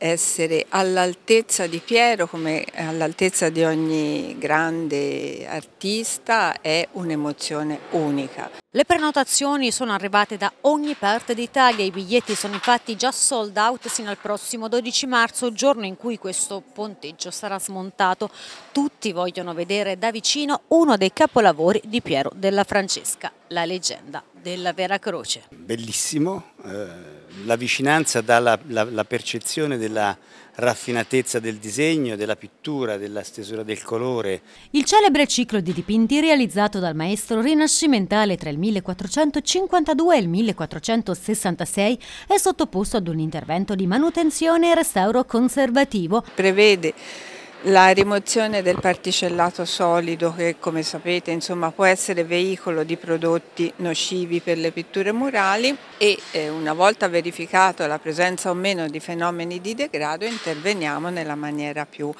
essere all'altezza di Piero come all'altezza di ogni grande artista è un'emozione unica. Le prenotazioni sono arrivate da ogni parte d'Italia, i biglietti sono infatti già sold out sino al prossimo 12 marzo, giorno in cui questo ponteggio sarà smontato. Tutti vogliono vedere da vicino uno dei capolavori di Piero della Francesca, la leggenda della Vera Croce. Bellissimo, eh, la vicinanza dà la, la, la percezione della raffinatezza del disegno, della pittura, della stesura del colore. Il celebre ciclo di dipinti realizzato dal maestro rinascimentale tra il 1452 e il 1466 è sottoposto ad un intervento di manutenzione e restauro conservativo. Prevede la rimozione del particellato solido che come sapete insomma, può essere veicolo di prodotti nocivi per le pitture murali e eh, una volta verificato la presenza o meno di fenomeni di degrado interveniamo nella maniera più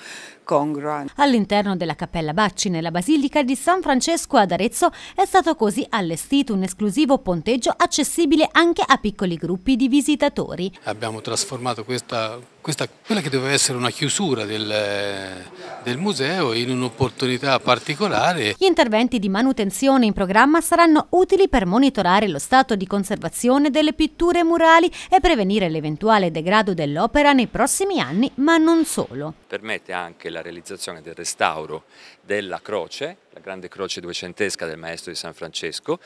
congrua. All'interno della Cappella Bacci nella Basilica di San Francesco ad Arezzo è stato così allestito un esclusivo ponteggio accessibile anche a piccoli gruppi di visitatori. Abbiamo trasformato questa, questa quella che doveva essere una chiusura del, del museo in un'opportunità particolare. Gli interventi di manutenzione in programma saranno utili per monitorare lo stato di conservazione delle pitture murali e prevenire l'eventuale degrado dell'opera nei prossimi anni, ma non solo. Permette anche la realizzazione del restauro della croce, la grande croce duecentesca del maestro di San Francesco,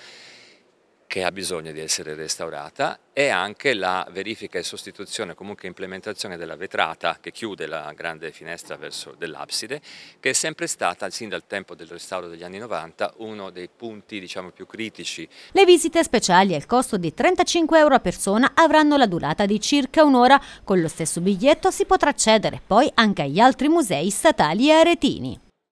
che ha bisogno di essere restaurata e anche la verifica e sostituzione, comunque implementazione della vetrata che chiude la grande finestra dell'abside, che è sempre stata, sin dal tempo del restauro degli anni 90, uno dei punti diciamo, più critici. Le visite speciali al costo di 35 euro a persona avranno la durata di circa un'ora. Con lo stesso biglietto si potrà accedere poi anche agli altri musei statali e aretini.